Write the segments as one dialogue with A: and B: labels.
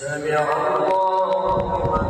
A: سمع الله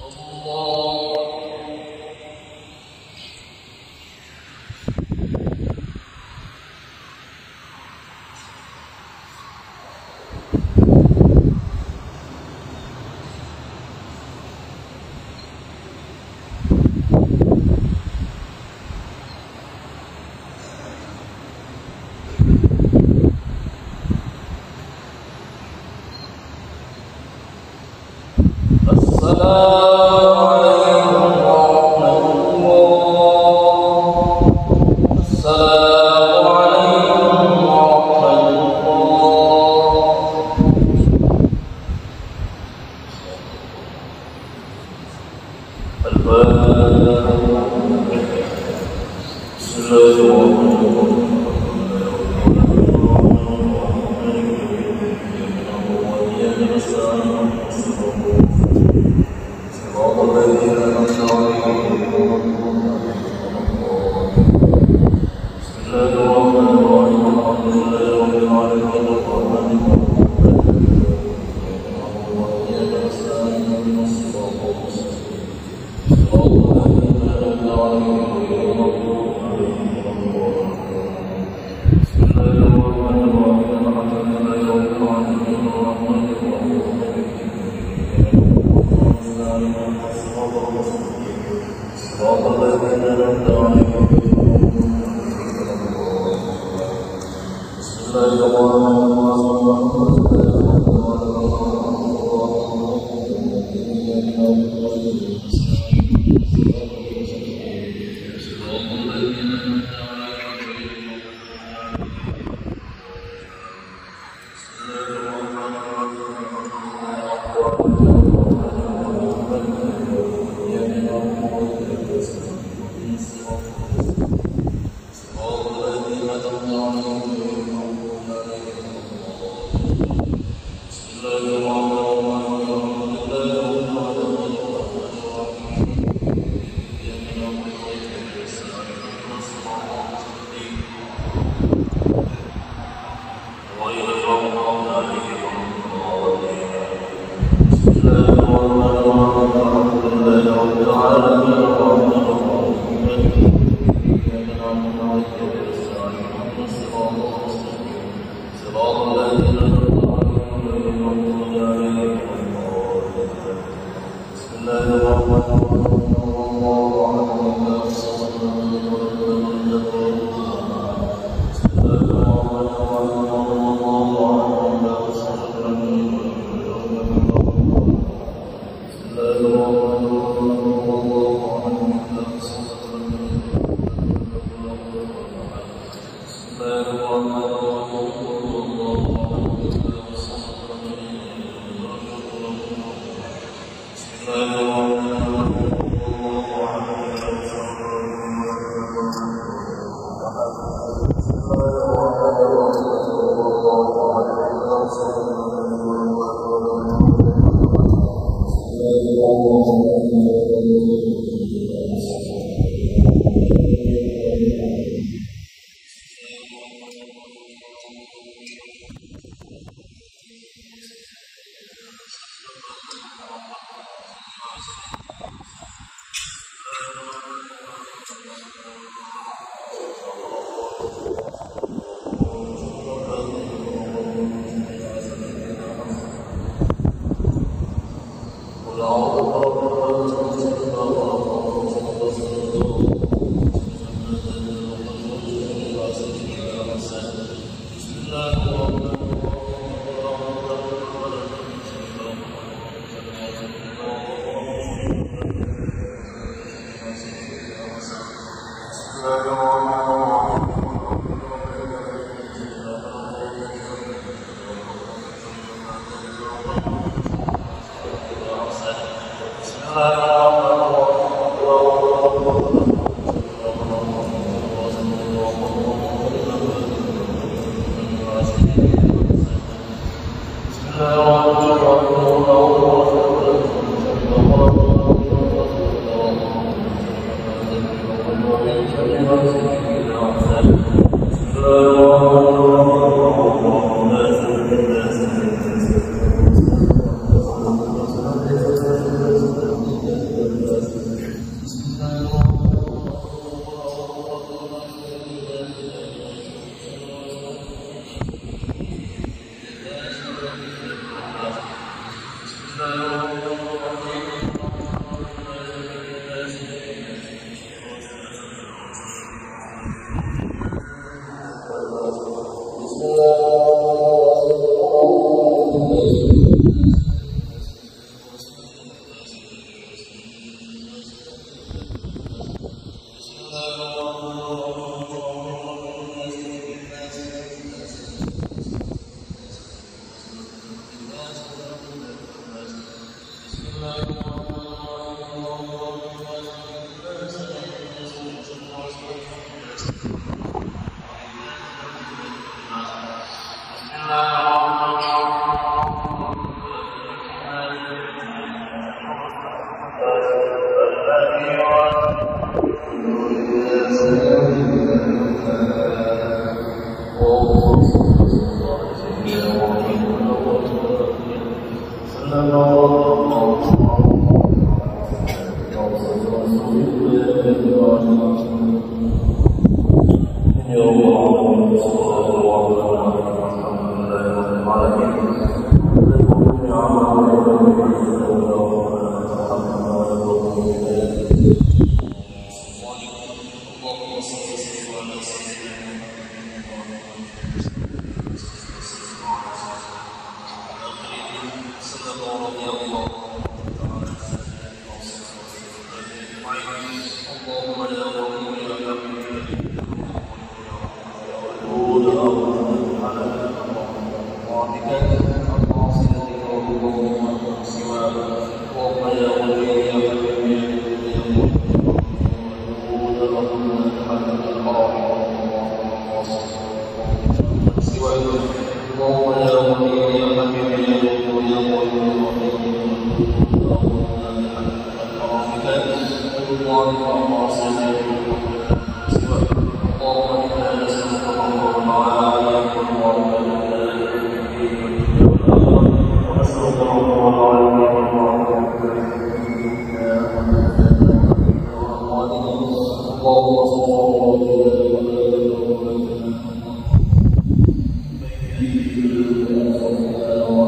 A: Allah Salam. Bismillahirrahmanirrahim. 오. Namo Oh. الله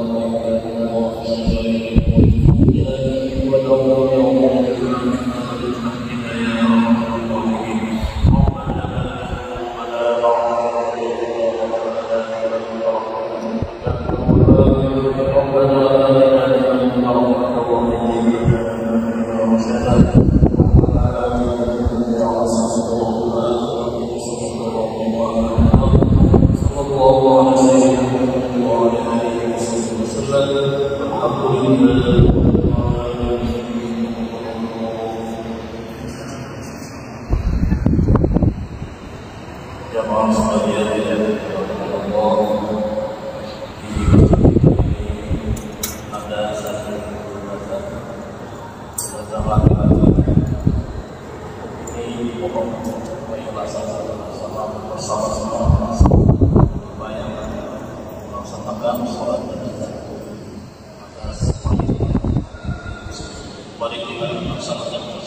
A: الحمد لله. 割れてたくさんあっ。